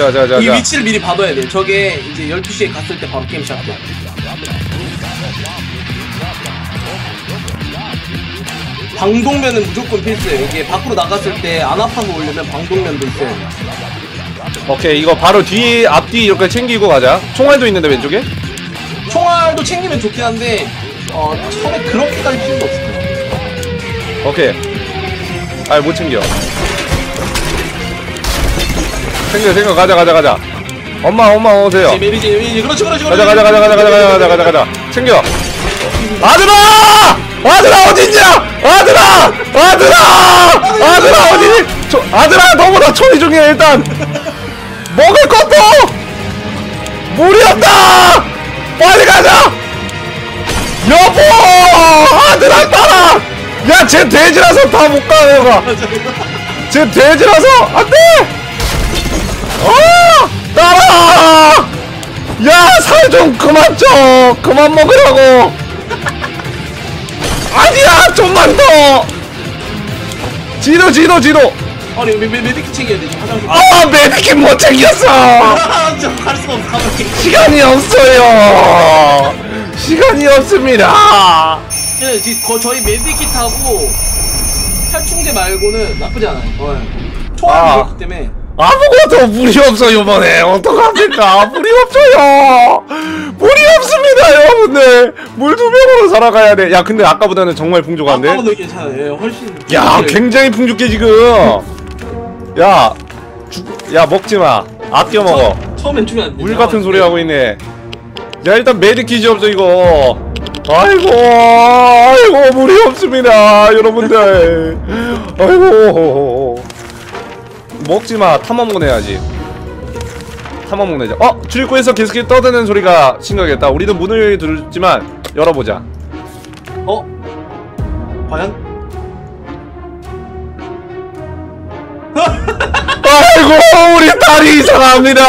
자, 자, 자, 이 자. 위치를 미리 봐둬야 돼. 저게 이제 12시에 갔을 때 바로 게임 시작돼. 방독면은 무조건 필수예요. 이게 밖으로 나갔을 때 안 아파서 오려면 방독면도 있어야 돼. 오케이, 이거 바로 뒤, 앞뒤 이렇게 챙기고 가자. 총알도 있는데, 왼쪽에? 총알도 챙기면 좋긴 한데 어, 처음에 그렇게까지 필요도 없을 거야. 오케이. 아이, 못 챙겨. 챙겨, 챙겨. 가자, 가자, 가자. 엄마, 엄마, 오세요. 메리지, 메리지, 그렇지, 그렇지, 가자, 그렇지. 가자, 가자, 가자, 가자, 가자, 가자, 가자, 가자. 챙겨. 아들아! 아들아, 어딨냐? 아들아! 아들아! 아들아, 어디니? 저, 아들아, 너보다 초이 중에 일단. 먹을 것도! 물이 없다! 빨리 가자! 여보! 아들아, 따라! 야, 쟤 돼지라서 다 못 가, 얘가. 쟤 돼지라서! 안 돼! 어! 따라! 야, 살 좀 그만 쪄! 그만 먹으라고! 아니야! 좀만 더! 지도, 지도, 지도! 아니, 메, 메, medikit 챙겨야 돼. 지금 화장실. 아, medikit 못 챙겼어! 아, 진짜 갈 수가 없어. 가만히. 시간이 없어요! 시간이 없습니다! 네, 지금 거, 저희 메디킷하고 살충제 말고는 나쁘지 않아요. 어, 총알이 아. 있기 때문에. 아무것도 물이 없어요, 이번에. 어떡합니까? 물이 없어요! 물이 없습니다, 여러분들! 물 두 병으로 살아가야 돼. 야, 근데 아까보다는 정말 풍족한데? 아까보다 괜찮아요. 예, 훨씬. 야, 예. 굉장히 풍족해, 지금! 야, 죽, 야, 먹지 마. 아껴 먹어. 처, 처음엔 주면 안 돼. 물 같은 소리 하고 있네. 야, 일단 메디키지 없어, 이거. 아이고, 아이고, 물이 없습니다, 여러분들. 아이고. 먹지 마. 탐험 보내야지. 탐험 보내자. 어, 출입구에서 계속 떠드는 소리가 심각했다. 우리도 문을 들지만 열어보자. 어? 과연? 아이고 우리 딸이 이상합니다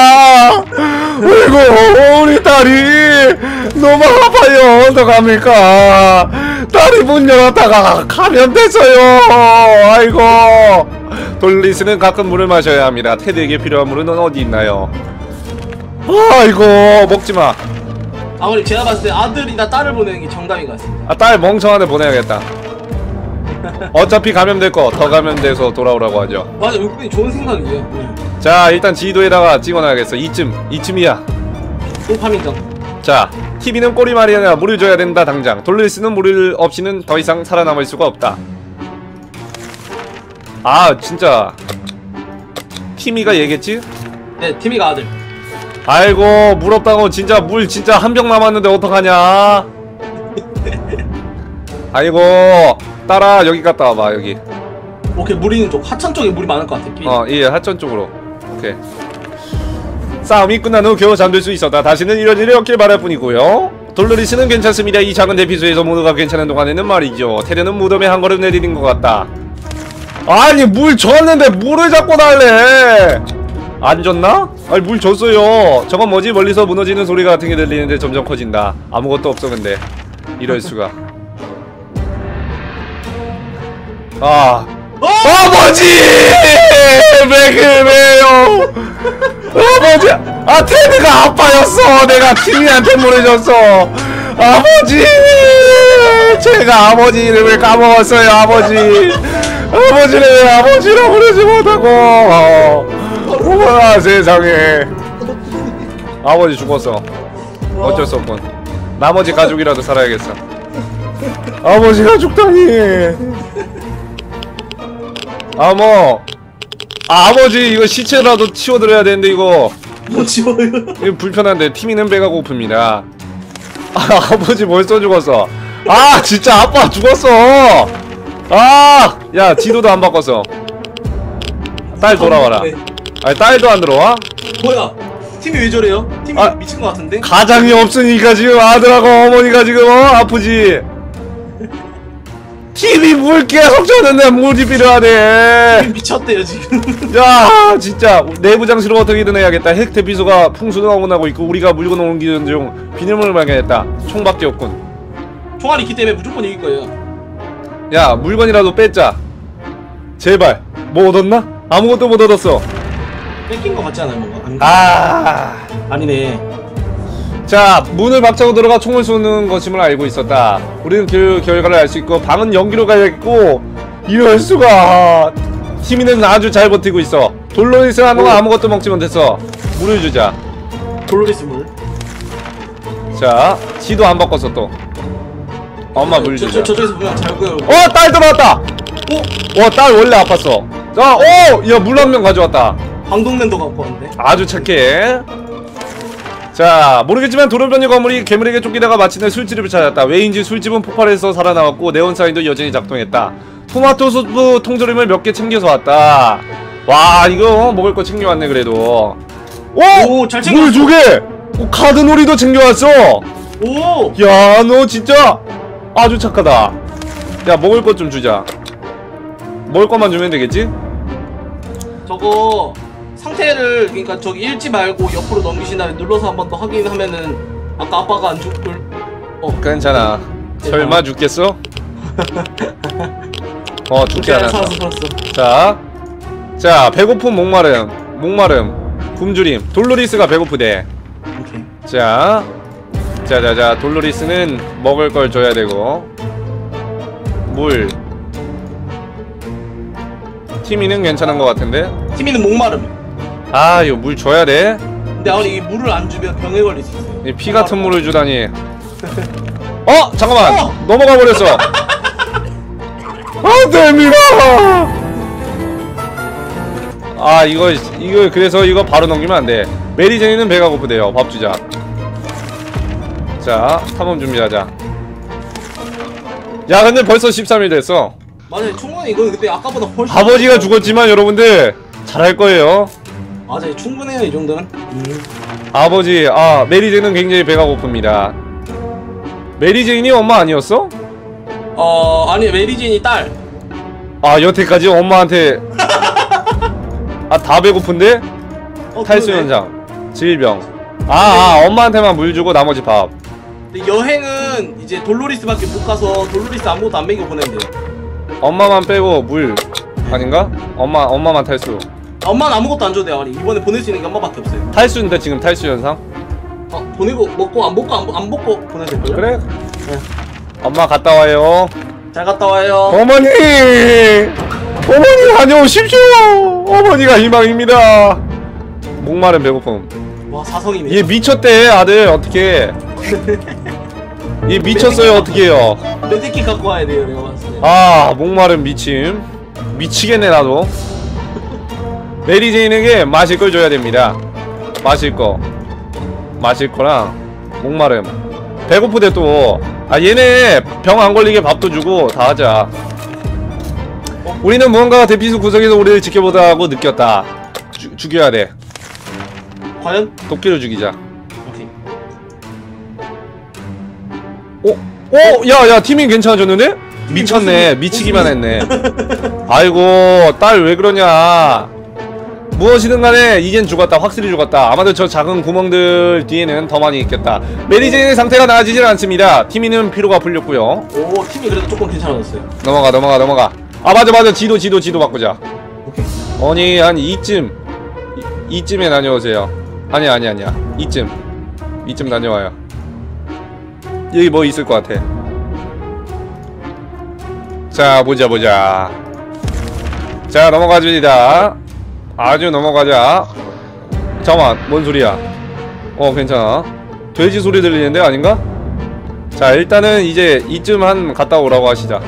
아이고 우리 딸이 너무 아파요 어떡합니까 딸이 문 열었다가 감염됐어요 아이고 돌리스는 가끔 물을 마셔야 합니다 테드에게 필요한 물은 어디 있나요 아이고 먹지마 아버님 제가 봤을 때 아들이나 딸을 보내는 게 정답인 것 같습니다. 아 딸 멍청한 애 보내야겠다 어차피 감염될 거 더 감염돼서 돌아오라고 하죠 맞아, 육군이 좋은 생각이에요. 예. 자 일단 지도에다가 찍어놔야겠어 이쯤 이쯤이야 도파민정. 자 TV는 꼬리말이나 물을 줘야 된다 당장 돌릴 수는 물을 없이는 더 이상 살아남을 수가 없다 아 진짜 티미가 얘겠지? 네, 티미가 아들. 아이고 물 없다고 진짜 물 진짜 한 병 남았는데 어떡하냐 아이고 딸아 여기 갔다 와봐 여기 오케이, 물 있는 쪽. 하천 쪽에 물이 많을 것 같아. 비. 어예 하천 쪽으로 오케이 싸움이 끝난 후 겨우 잠들 수 있었다 다시는 이런 일이 없길 바랄 뿐이고요 돌로리스는 괜찮습니다 이 작은 대피소에서 모두가 괜찮은 동안에는 말이죠 테르는 무덤에 한 걸음 내디딘 것 같다 아니 물 줬는데 물을 자꾸 달래. 안 줬나? 아니 물 줬어요. 저건 뭐지? 멀리서 무너지는 소리 같은 게 들리는데 점점 커진다. 아무것도 없어 근데. 이럴 수가. 아. 아버지? 왜 그래요. 아버지? 아 테드가 아빠였어. 내가 팀이한테 보내줬어. 아버지! 제가 아버지 이름을 까먹었어요 아버지 아버지를 왜 아버지라 부르지 못하고. 어머나 세상에. 아버지 죽었어. 어쩔 수 없군. 나머지 가족이라도 살아야겠어. 아버지가 죽다니. 아뭐 아, 아버지 이거 시체라도 치워드려야 되는데 이거. 뭐 지워요? 이거 불편한데 티미는 배가 고픕니다. 아 아버지 벌써 죽었어. 아 진짜 아빠 죽었어 아 야 지도도 안 바꿨어 딸 돌아와라 네. 아니 딸도 안 들어와? 뭐야? 팀이 왜 저래요? 팀이 아. 미친 것 같은데? 가장이 없으니까 지금 아들하고 어머니가 지금 어 아프지 TV 물 계속 줬는데 물이 필요하네 팀이 미쳤대요 지금. 야 진짜 내부 장치로 어떻게든 해야겠다 핵 대피소가 풍수가 나고 있고 우리가 물건 옮기는 중 비닐물을 발견했다 총밖에 없군 총알이 있기 때문에 무조건 이길 거예요. 야 물건이라도 뺏자 제발 뭐 얻었나? 아무것도 못 얻었어 뺏긴 거 같지 않아요 뭔가? 아닌가? 아. 아니네 자 문을 박차고 들어가 총을 쏘는 것임을 알고 있었다 우리는 그 결과를 알 수 있고 방은 연기로 가야겠고 이럴 수가 티미는 아주 잘 버티고 있어 돌로리스 하는 거 오. 아무것도 먹지 못했어 물을 주자 돌로리스 물 자 지도 안 바꿨어 또 엄마 물 저, 주자 저, 저쪽에서 보면 잘 보여 어 딸 들어왔다 어? 와딸 원래 아팠어 자오야 물 한 명 가져왔다 방독면도 갖고 왔는데 아주 착해. 자, 모르겠지만 도로변이 건물이 괴물에게 쫓기다가 마침내 술집을 찾았다. 왜인지 술집은 폭발해서 살아나왔고 네온 사인도 여전히 작동했다. 토마토 소스 통조림을 몇 개 챙겨서 왔다. 와, 이거 먹을 거 챙겨왔네 그래도. 오, 오, 잘 챙겨왔어. 물두 개. 오, 카드놀이도 챙겨왔어. 오! 야, 너 진짜 아주 착하다. 야, 먹을 것 좀 주자. 먹을 것만 주면 되겠지? 저거 상태를 그러니까 저기 읽지 말고 옆으로 다음에 눌러서 한 번 더 확인하면은 아까 아빠가 안 죽을 어 괜찮아. 설마 죽겠어? 어, 죽지 않았어. 살았어 자, 자, 배고픔, 목마름, 목마름, 굶주림. 돌로리스가 배고프대. 오케이 자, 자, 자, 자, 돌로리스는 먹을 걸 줘야 되고, 물. 티미는 괜찮은 것 같은데. 티미는 목마름 아, 이거 물 줘야 돼. 근데 아버님 이 물을 안 주면 병에 걸릴 수 있어요 이 피 같은 물을 주다니. 어, 잠깐만, 어! 넘어가 버렸어. 안 됩니다. 아 이거 이거 그래서 이거 바로 넘기면 안 돼. 메리제니는 배가 고프대요. 밥 주자. 자 탐험 준비하자. 야 근데 벌써 13일 됐어. 맞아요 충분히 이건 근데 아까보다 훨씬 아버지가 죽었지만 여러분들 잘할 거예요. 맞아요 충분해요 이 정도는 음. 아버지 아 메리제는 굉장히 배가 고픕니다. 메리제인이 엄마 아니었어? 어 아니 메리제인이 딸아 여태까지 엄마한테 아 다 배고픈데 어, 탈수. 현상 질병 아, 아 엄마한테만 물 주고 나머지 밥 근데 여행은 이제 돌로리스밖에 못 가서 돌로리스 아무것도 안 보내면 돼요. 엄마만 빼고 물 아닌가? 엄마 엄마만 탈수. 아, 엄마는 아무것도 안 줘도 돼요. 아니 이번에 보낼 수 있는 게 엄마밖에 없어요. 탈수인데 지금 탈수 현상? 어 보내고 먹고 안 먹고 안, 먹- 안 먹고 보내도 될걸요? 그래. 네. 엄마 갔다 와요. 잘 갔다 와요. 어머니! 어머니 다녀오십시오. 어머니가 희망입니다. 목마른 배고픔. 와 사성이네. 얘 미쳤대 아들. 어떻게 얘 미쳤어요 어떻게요? 메디킷 갖고 와야 돼요 내가 봤을 때. 아 목마른 미침. 미치겠네 나도. 메리 제인에게 마실 걸 줘야 됩니다. 마실 거. 마실 거랑 목마름. 배고프대 또 아 얘네 병 안 걸리게 밥도 주고 다 하자. 우리는 무언가 대피소 구석에서 우리를 지켜보다 하고 느꼈다. 죽- 죽여야 돼. 과연? 도끼로 죽이자 오, 오, 야, 야, 팀이 괜찮아졌는데? 미쳤네. 미치기만 했네. 아이고, 딸 왜 그러냐. 무엇이든 간에 이젠 죽었다. 확실히 죽었다. 아마도 저 작은 구멍들 뒤에는 더 많이 있겠다. 메리제인의 상태가 나아지질 않습니다. 티미는 피로가 풀렸고요. 오 티미 그래도 조금 괜찮아졌어요 넘어가, 넘어가, 넘어가. 아, 맞아, 맞아. 지도, 지도, 지도 바꾸자. 오케이 아니, 한 이쯤. 이, 이쯤에 다녀오세요. 아니야, 아니야, 아니야. 이쯤. 이쯤 다녀와요. 여기 뭐 있을 것 같아. 자, 보자, 보자. 자, 넘어가줍니다. 아주 넘어가자. 잠깐만, 뭔 소리야? 어, 괜찮아. 돼지 소리 들리는데 아닌가? 자, 일단은 이제 이쯤 한 갔다 오라고 하시자.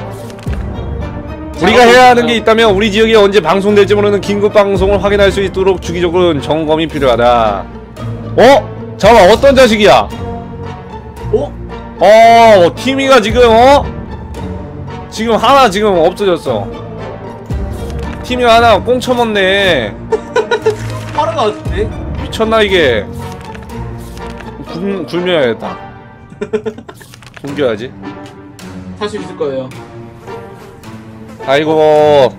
우리가 해야 하는 게 있다면 우리 지역에 언제 방송될지 모르는 긴급 방송을 확인할 수 있도록 주기적으로 점검이 필요하다. 어? 잠깐만 어떤 자식이야? 오? 어 티미가 지금 어? 지금 하나 지금 없어졌어. 티미가 하나 꽁쳐먹네. 빠른 거 같은데? 미쳤나 이게? 굶, 굶여야겠다. 굶겨야지. 살수 있을 거예요 아이고?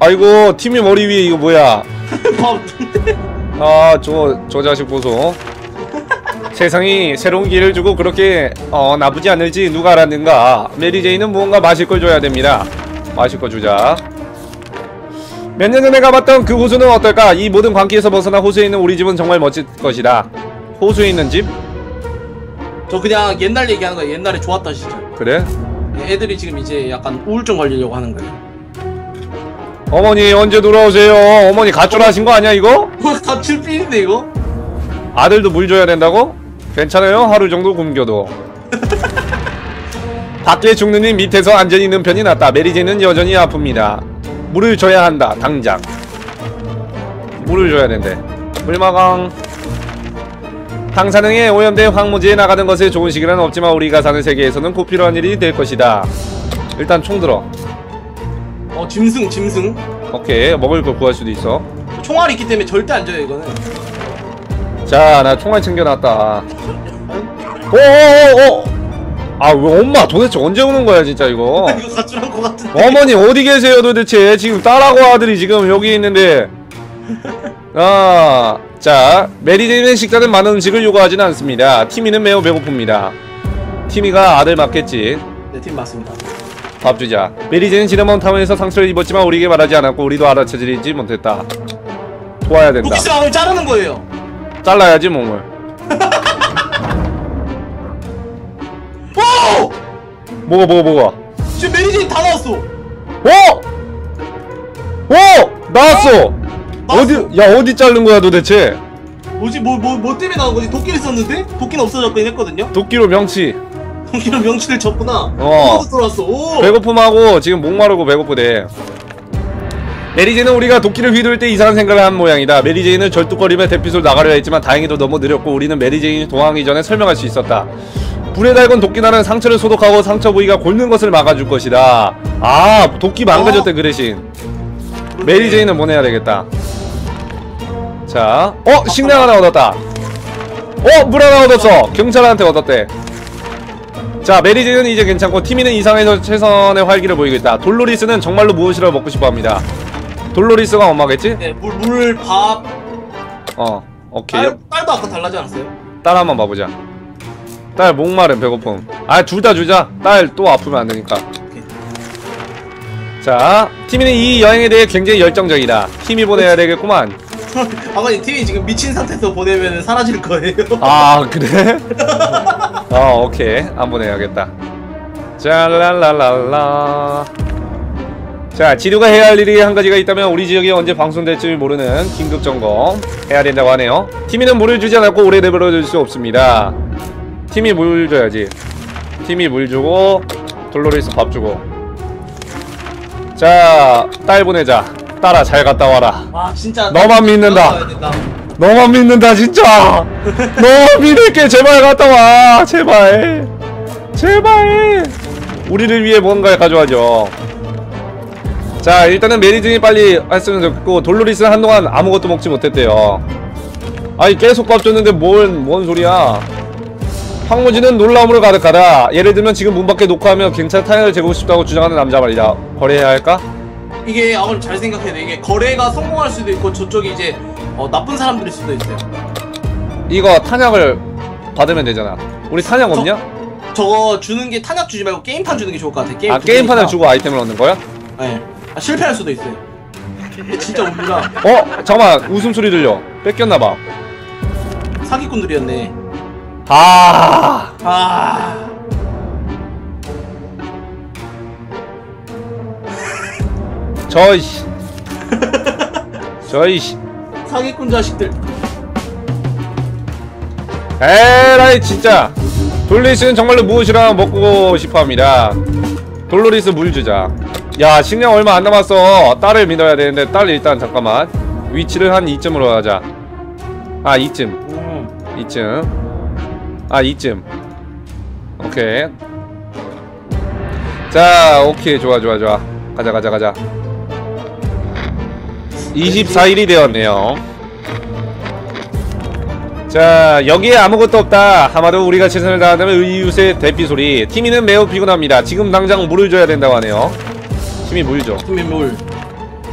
아이고 티미 머리 위에 이거 뭐야? 밥 아, 저, 저 자식 보소. 세상이 새로운 기회를 주고 그렇게, 어, 나쁘지 않을지 누가 알았는가. 메리제이는 무언가 마실 걸 줘야 됩니다. 마실 거 주자. 몇 년 전에 가봤던 그 호수는 어떨까? 이 모든 광기에서 벗어나 호수에 있는 우리 집은 정말 멋질 것이다. 호수에 있는 집? 저 그냥 옛날 얘기하는 거예요 옛날에 좋았던 시절 그래? 애들이 지금 이제 약간 우울증 걸리려고 하는 거예요 어머니 언제 돌아오세요? 어머니 가출 하신 거 아니야 이거? 뭐 가출 삘인데 이거? 아들도 물 줘야 된다고? 괜찮아요. 하루 정도 굶겨도. 밖에 죽느니 밑에서 안전히 있는 편이 낫다. 메리제는 여전히 아픕니다. 물을 줘야 한다 당장. 물을 줘야 된대. 물마강. 방사능에 오염된 황무지에 나가는 것에 좋은 시기는 없지만 우리가 사는 세계에서는 꼭 필요한 일이 될 것이다. 일단 총 들어. 어 짐승 짐승. 오케이. 먹을 걸 구할 수도 있어. 총알이 있기 때문에 절대 안 져요 이거는 자, 나 총알 챙겨놨다. 오오오오! 아, 왜 엄마 도대체 언제 오는 거야, 진짜 이거? 이거 가출한 거 같은데 어머니 어디 계세요, 도대체? 지금 딸하고 아들이 지금 여기 있는데. 아, 자, 메리제이는 식사는 많은 음식을 요구하지는 않습니다. 티미는 매우 배고픕니다. 티미가 아들 맞겠지. 네 팀 맞습니다 밥 주자. 메리제는 지난번 타운에서 상처를 입었지만 우리에게 말하지 않았고 우리도 알아채지지 못했다. 도와야 된다. 도끼 싸움을 자르는 거예요 잘라야지 몸을. 오! 뭐가 뭐가 뭐가? 지금 매니저님 다 나왔어 어? 어? 나왔어. 어디 야 어디 자른 거야 도대체? 뭐지 뭐 뭐 뭐 때문에 나온 거지 도끼를 썼는데 도끼는 없어졌긴 했거든요 도끼로 명치. 도끼로 명치를 쳤구나 어. 또 들어왔어 오 배고픔하고 지금 목마르고 배고프대. 메리제인은 우리가 도끼를 휘두를 때 이상한 생각을 한 모양이다. 메리제인은 절뚝거리며 대피소를 나가려 했지만 다행히도 너무 느렸고 우리는 메리제인이 도망하기 전에 설명할 수 있었다. 불에 달군 도끼날은 상처를 소독하고 상처 부위가 곪는 것을 막아줄 것이다. 아, 도끼 망가졌대 그 대신. 메리제인은 보내야 되겠다. 자, 어 식량 하나 얻었다. 어 물 하나 얻었어. 경찰한테 얻었대. 자 메리제인은 이제 괜찮고 티미는 이상해서 최선의 활기를 보이고 있다. 돌로리스는 정말로 무엇이라도 먹고 싶어합니다. 돌로리스가 엄마겠지? 네, 물, 물, 밥, 어 오케이. 딸, 딸도 아까 달라지 않았어요? 딸 한번 봐보자. 딸 목마름 배고픔. 아 둘 다 주자. 딸 또 아프면 안 되니까. 자 티미는 이 여행에 대해 굉장히 열정적이다. 팀이 보내야 되겠구만. 아버님 팀이 지금 미친 상태에서 보내면 사라질 거예요. 아 그래? 어 오케이 한번 해야겠다 짤랄랄랄라 자 지류가 해야 할 일이 한 가지가 있다면 우리 지역이 언제 방송될지 모르는 긴급 점검 해야 된다고 하네요. 팀이는 물을 주지 않았고 오래 내버려둘 수 없습니다. 팀이 물 줘야지. 팀이 물 주고 돌로리스 밥 주고. 자 딸 보내자. 딸아 잘 갔다 와라. 아 진짜 너만 믿는다. 너만 믿는다 진짜. 너만 믿을게. 제발 갔다 와. 제발. 제발. 우리를 위해 뭔가를 가져와줘 자 일단은 메리진이 빨리 했으면 좋겠고 돌로리스는 한동안 아무것도 먹지 못했대요 아니 계속 밥 줬는데 뭔, 뭔 소리야 황무지는 놀라움으로 가득하다 예를 들면 지금 문 밖에 녹화하며 경찰 탄약을 재고 싶다고 주장하는 남자 말이다 거래해야 할까? 이게 아버님 잘 생각해야 돼. 이게 거래가 성공할 수도 있고 저쪽이 이제 어, 나쁜 사람들일 수도 있어요. 이거 탄약을 받으면 되잖아 우리 탄약 저- 없냐? 저거 주는 게 탄약 주지 말고 게임판 주는 게 좋을 것 같아. 게임 아두 게임판을. 주고 아이템을 얻는 거야? 네. 아, 실패할 수도 있어요. 진짜 우리가 어? 잠깐만 웃음소리 들려 뺏겼나봐 사기꾼들이었네. 아 아. 저이씨 저이씨 사기꾼 자식들. 에라이 진짜 돌리스는 정말로 무엇이라 먹고 싶어합니다 돌로리스 물 주자 야 식량 얼마 안 남았어. 딸을 믿어야 되는데 딸 일단 잠깐만. 위치를 한 이쯤으로 하자. 아 이쯤. 음. 이쯤. 아 이쯤. 오케이. 자 오케이. 좋아 좋아 좋아. 가자 가자 가자. 24일이 되었네요. 자 여기에 아무것도 없다. 아마도 우리가 최선을 다한다면 이웃의 대피 소리. 티미는 매우 피곤합니다. 지금 당장 물을 줘야 된다고 하네요 물 줘. 티미 물.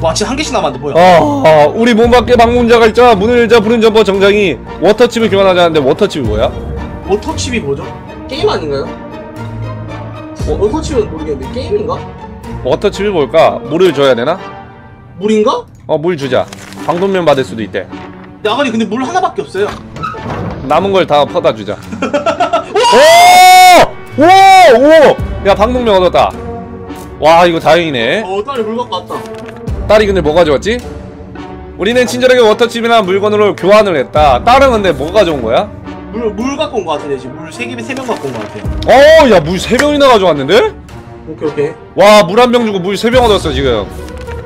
와 진짜 한 개씩 남았는데 뭐야? 어, 어, 우리 문 밖에 방문자가 있자 문을 열자 푸른 점퍼 정장이 water chip을 교환하자는데 water chip이 뭐야? water chip이 뭐죠? 게임 아닌가요? 어, water chip은 모르겠는데 게임인가? water chip이 뭘까? 물을 줘야 되나? 물인가? 어 물 주자 방독면 받을 수도 있대 야간이 근데 물 하나밖에 없어요. 남은 걸 다 퍼다 주자 오! 오! 오! 야 방독면 얻었다 와 이거 다행이네 어, 딸이 물 갖고 왔다. 딸이 근데 뭐 가져왔지? 우리는 친절하게 water chip이나 물건으로 교환을 했다 딸은 근데 뭐 가져온 거야? 물, 물 갖고 온 거 같은데, 지금. 물 3개, 3병 갖고 온 거 같아요. 어, 야, 물 3병이나 가져왔는데? 오케이, 오케이. 와, 물 한 병 주고 물 3병 얻었어, 지금.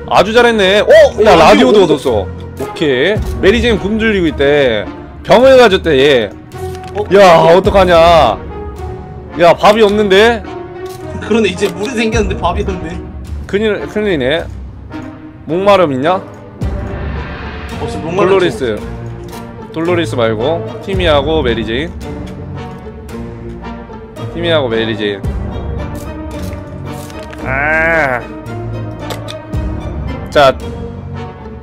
아주 잘했네. 어, 야, 어, 라디오도 라디오 얻었어. 오케이. 메리제인 굶주리고 있대. 병을 가졌대, 얘. 어, 야. 어떡하냐. 야, 밥이 없는데? 그러네, 이제 물이 생겼는데 밥이 없네. 큰일, 큰일이네. 목마름 있냐? 없어, 목말라. 돌로리스. 돌로리스 말고, 티미하고 메리제인. 티미하고 메리제인. 아. 자.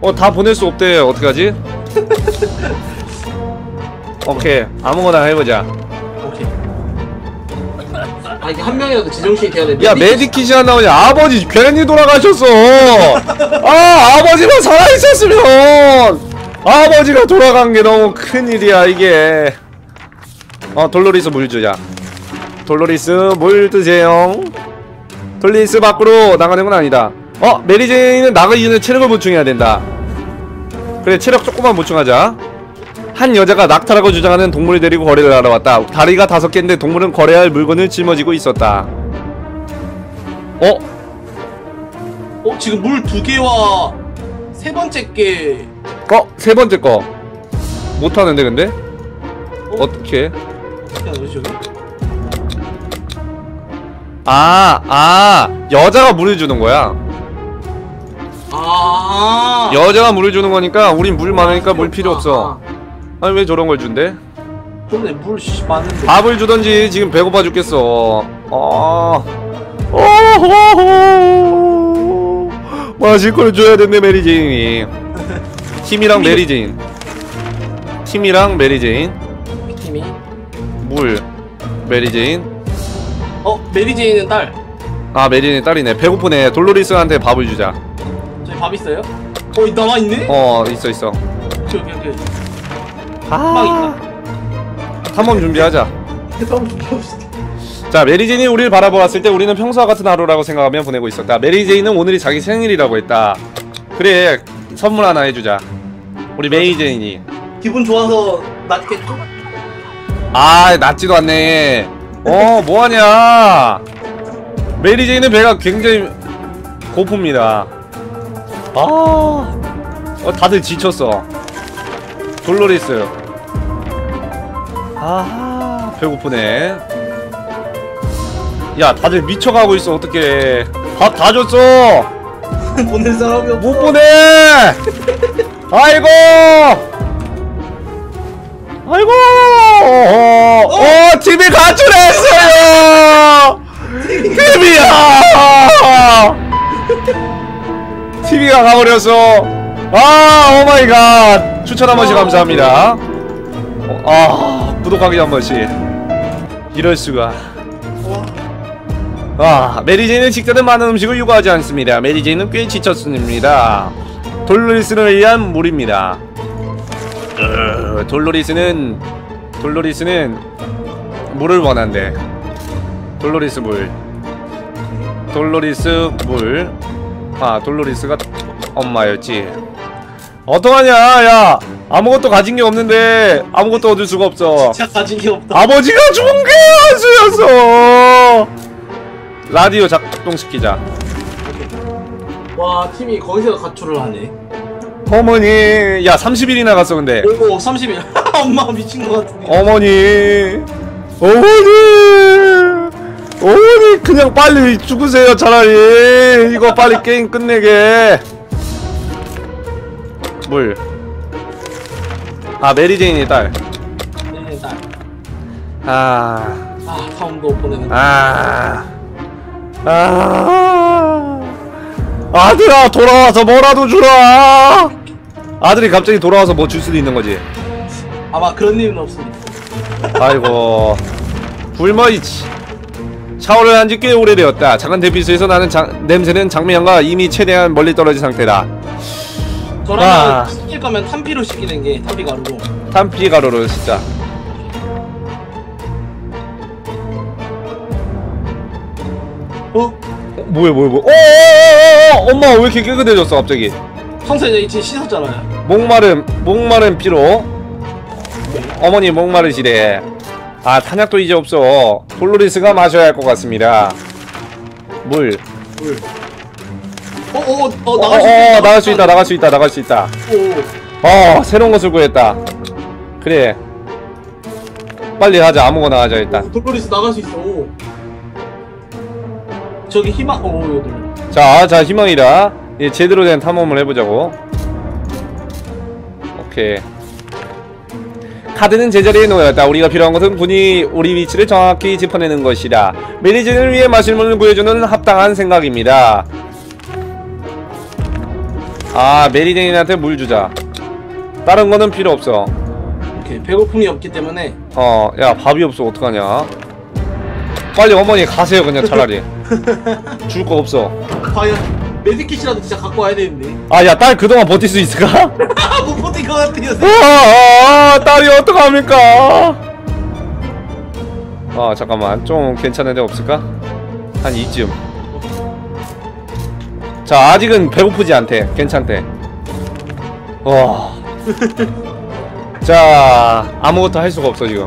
어, 다 보낼 수 없대. 어떡하지? 오케이. 아무거나 해 보자. 아, 이게 한 명이라도 지정신이 돼야 돼. 야, 메디킷이 안 나오냐? 아버지 괜히 돌아가셨어. 아, 아버지만 살아있었으면. 아버지가 돌아간 게 너무 큰일이야, 이게. 어, 돌로리스 물 주자. 돌로리스 물 드세요. 돌리스 밖으로 나가는 건 아니다. 어, 메리제이는 나가기 전에 체력을 보충해야 된다. 그래, 체력 조금만 보충하자. 한 여자가 낙타라고 주장하는 동물을 데리고 거래를 하러 왔다. 다리가 다섯 개인데 동물은 거래할 물건을 짊어지고 있었다. 어? 어, 지금 물 두 개와 세 번째 게. 어? 세 번째 거. 못하는데, 근데? 어떻게? 어떻게 하는 거지, 저기? 아, 아, 여자가 물을 주는 거야. 아. 여자가 물을 주는 거니까 우린 물 많으니까 물 아, 필요 없어. 아니, 왜 저런 걸 준대? 그런데 물 씨, 많은데. 밥을 주던지 지금 배고파 죽겠어. 어. 오호호. 마실 걸 줘야 된대 메리제인이. 티미랑 메리제인. 티미랑 메리제인. 티미. 물. 메리제인. 어, 메리제이는 딸. 아 메리제인 딸이네. 배고프네. 돌로리스한테 밥을 주자. 저기 밥 있어요? 어, 이 나와 있네? 어 있어 있어. 오케이, 오케이, 오케이. 아. 탐험 준비하자. 자 메리제인이 우리를 바라보았을 때 우리는 평소와 같은 하루라고 생각하며 보내고 있었다. 메리제인은 오늘이 자기 생일이라고 했다. 그래 선물 하나 해주자. 우리 메리제인이 기분 좋아서 낫겠죠? 아 낫지도 않네. 어 뭐하냐? 메리제인은 배가 굉장히 고픕니다. 아 어, 다들 지쳤어. 돌로리스 아 배고프네. 야 다들 미쳐가고 있어. 어떡해. 밥 다 줬어. 보낼 사람이 없어. 못 보내. 아이고. 아이고. 어 티미 가출했어요. 티미야. 티미가 가버렸어. 아 oh my god 추천 한 번씩 감사합니다. 어, 아 구독하기 한 번씩 이럴 수가 아, 메리제이는 식사는 많은 음식을 요구하지 않습니다. 메리제이는 꽤 지쳤습니다. 돌로리스를 위한 물입니다. 으, 돌로리스는 돌로리스는 물을 원한대. 돌로리스 물. 돌로리스 물. 아, 돌로리스가 엄마였지. 어떡하냐, 야! 아무것도 가진 게 없는데 아무것도 얻을 수가 없어. 진짜 가진 게 없다. 아버지가 죽은 게 한수였어. 라디오 작동시키자. 와, 팀이 거기서 가출을 하네. 어머니, 야 30일이나 갔어 근데. 오고 30일. 엄마 미친 것 같은데. 어머니, 어머니, 어머니 그냥 빨리 죽으세요 차라리. 이거 빨리 게임 끝내게. 물. 아 메리제인이 딸. 네, 딸. 아, 아, 다음도 못 보내는. 아, 아. 아들아 돌아와서 뭐라도 주라. 아들이 갑자기 돌아와서 뭐 줄 수도 있는 거지. 아마 그런 일은 없습니다. 아이고 불머이치 샤워를 한지 꽤 오래되었다 작은 대피소에서 나는 장, 냄새는 장미향과 이미 최대한 멀리 떨어진 상태다 저라면 아. 시킬 거면 탄피로 시키는 게 탄피 가루로. 탄피 가루로 진짜 어? 어, 뭐야 뭐야 뭐야 어어어어 엄마 왜 이렇게 깨끗해졌어 갑자기 평소에 이제 씻었잖아요. 목마름 목마른 피로 어머니 목마르시래 아 탄약도 이제 없어 폴로리스가 마셔야 할 것 같습니다 물 물. 어, 어, 어, 어, 어, 나갈 수 어, 있다. 어, 나갈 수 있다 나갈 수 있다 나갈 수 있다 오, 어 새로운 것을 구했다 그래 빨리 하자 아무거나 하자 일단 오, 돌로리스 나갈 수 있어. 오. 저기 희망, 오, 여기. 자, 자 희망이다. 예, 제대로 된 탐험을 해보자고. 오케이. 카드는 제자리에 놓였다. 우리가 필요한 것은 분이 우리 위치를 정확히 짚어내는 것이다. 메리진을 위해 마실 물을 구해주는 합당한 생각입니다. 아, 메리진한테 물 주자. 다른 거는 필요 없어. 오케이, 배고픔이 없기 때문에. 어, 야, 밥이 없어. 어떡하냐. 빨리 어머니 가세요, 그냥 차라리. 줄 거 없어. 과연 메디킷이라도 진짜 갖고 와야 되는데. 아, 야, 딸 그동안 버틸 수 있을까? 아, 못 버틸 것 같아요. 아, 아, 딸이 어떡합니까? 아, 잠깐만. 좀 괜찮은 데 없을까? 한 이쯤. 자, 아직은 배고프지 않대. 괜찮대. 와. 자, 아무것도 할 수가 없어, 지금.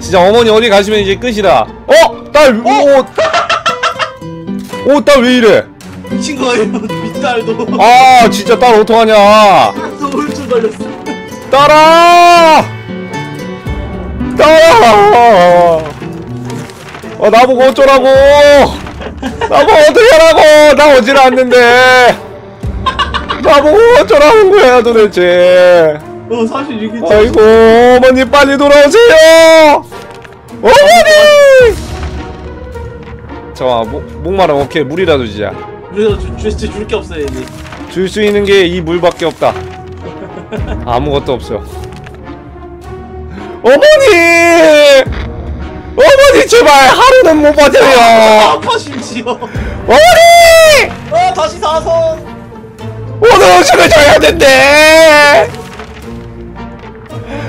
진짜 어머니 어디 가시면 이제 끝이다. 어? 딸, 오! 오, 딸 왜 이래? 미친 거예요, 밑달도. 아, 진짜 딸 어떡하냐. 또 울줄 걸렸어. 따라! 따라! 어, 나보고 어쩌라고! 나보고 어떻게 하라고! 나 오질 않는데! 나보고 어쩌라는 거야, 도대체! 어, 사실 이게 아이고, 어머니 빨리 돌아오세요! 어머니! 잠깐만, 목, 목마름, 오케이, 물이라도 주자. 우리가 줄게 없어요, 이제. 줄수 있는 게 이 물밖에 없다. 아무것도 없어. 어머니! 어머니 제발 하루는 못 버텨요. 아파 심지어. 어머니! 아, 다시 사선. 오늘 음식을 줘야 된대.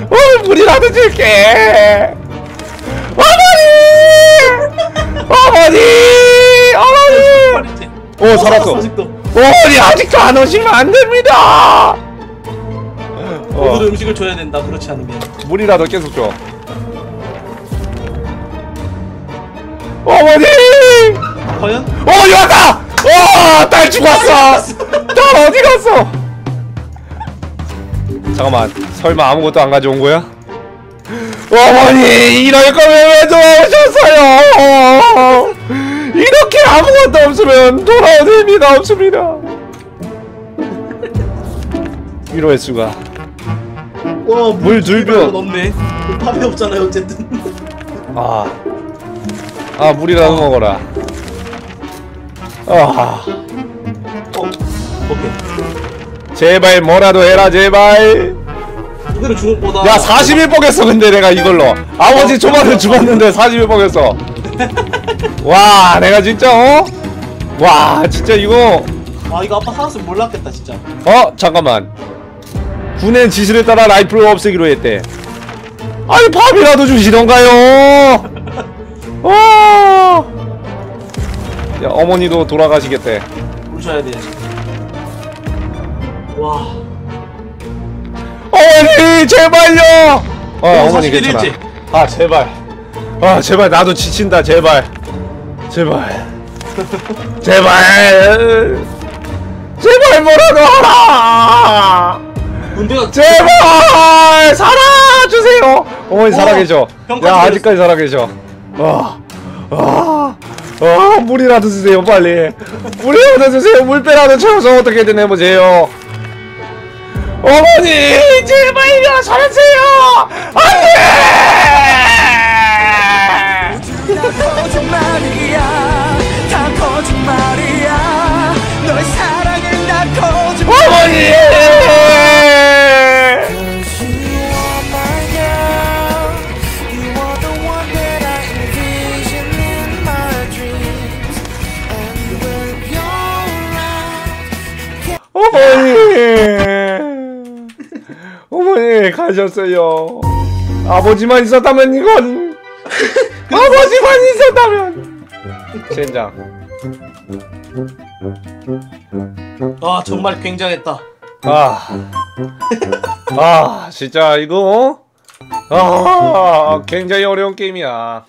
오늘 물이라도 줄게. 어머니! 어머니! 어머니! 오 살았어. 아직도. 어머니 아직도 안 오시면 안 됩니다. 어. 오늘 음식을 줘야 된다. 그렇지 않으면. 물이라도 계속 줘. 어머니! 과연? 어머니 왔다! 어, 딸 죽었어! 딸 어디 갔어? 잠깐만, 설마 아무것도 안 가져온 거야? 어머니, 이럴 거면 왜 들어오셨어요? 이렇게 아무것도 없으면 돌아올 의미가 없습니다. 위로의 수가. 와, 물 들벼. 넘네. 밥이 없잖아요, 어쨌든. 아, 아 물이라도 먹어라. 아, 어, 오케이. 제발 뭐라도 해라 제발. 그대로 죽을 거다. 야 40일 뻑였어 근데 내가 이걸로. 아버지 초반에 죽었는데 40일 뻑였어. 와 내가 진짜 어? 와 진짜 이거 아, 이거 아빠 살았으면 몰랐겠다, 진짜. 어 잠깐만. 군의 지시를 따라 라이플을 없애기로 했대. 아니 밥이라도 주시던가요. 와. 야 어머니도 돌아가시겠대. 물 줘야 돼. 와. 어머니 제발요. 어 어, 어머니 41 괜찮아. 아 제발. 아 제발 나도 지친다 제발. 제발. 제발. 제발 뭐라도 하라. 군대가 제발 살아주세요. 어머니 어, 살아계셔. 야 아직까지 살아계셔. 아, 아, 아 물이라도 주세요 빨리. 물이라도 주세요. 물배라도 채워서 어떻게든 해보세요. 어머니 제발요 살아주세요. 안 돼. 가셨어요. 아버지만 있었다면 이건 아버지만 있었다면. 젠장. 아 정말 굉장했다. 아, 아, 진짜 이거 아, 굉장히 어려운 게임이야.